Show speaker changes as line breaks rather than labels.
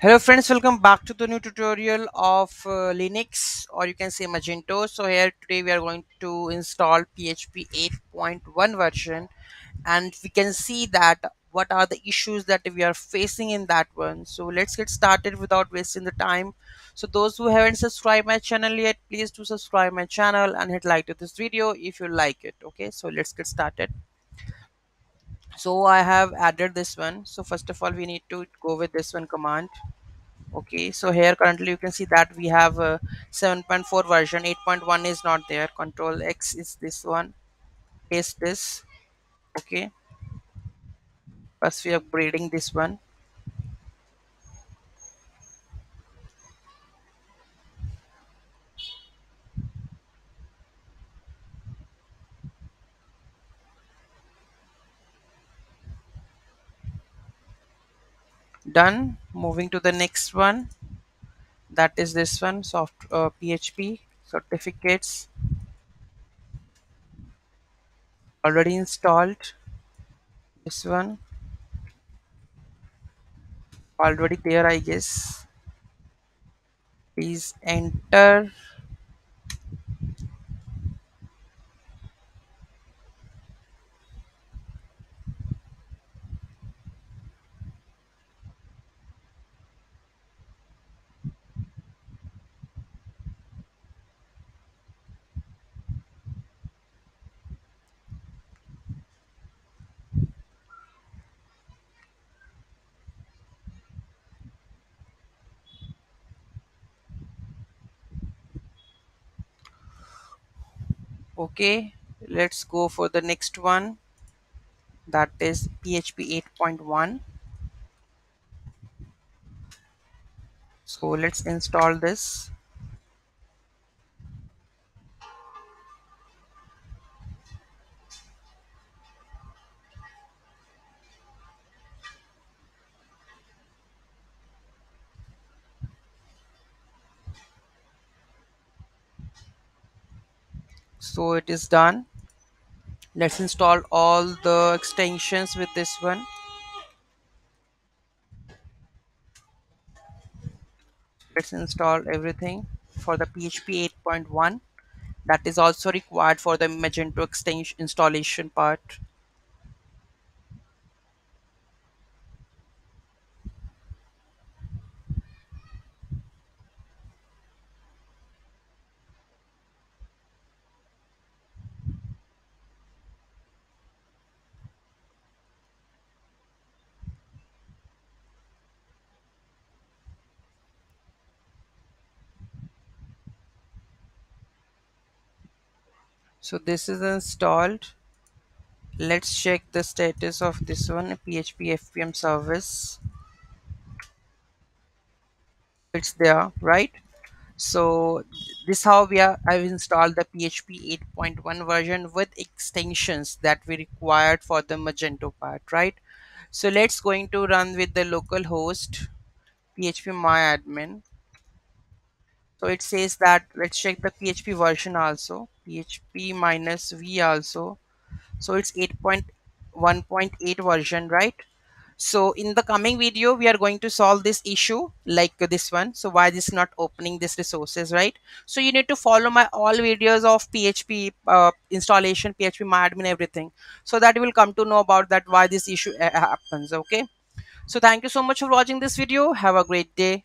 Hello friends, welcome back to the new tutorial of uh, Linux or you can say Magento. So here today we are going to install PHP 8.1 version and we can see that what are the issues that we are facing in that one. So let's get started without wasting the time. So those who haven't subscribed my channel yet, please do subscribe my channel and hit like to this video if you like it. Okay, so let's get started. So I have added this one. So first of all, we need to go with this one command. Okay so here currently you can see that we have a 7.4 version. 8.1 is not there. Control x is this one. Paste this. Okay. First we are upgrading this one done. Moving to the next one. That is this one soft uh, php certificates. Already installed. This one. Already there i guess. Please enter okay let's go for the next one. That is php 8.1 so let's install this so it is done. Let's install all the extensions with this one. Let's install everything for the php 8.1 that is also required for the magento extension installation part so this is installed. Let's check the status of this one php fpm service. It's there right? So this how we are i've installed the php 8.1 version with extensions that we required for the magento part right? So let's going to run with the local host php myadmin so it says that let's check the php version also. Php minus v also. So it's 8.1.8 version right? So in the coming video we are going to solve this issue like this one. So why this not opening this resources right? So you need to follow my all videos of php uh, installation php myadmin everything. So that you will come to know about that why this issue uh, happens okay? So thank you so much for watching this video. Have a great day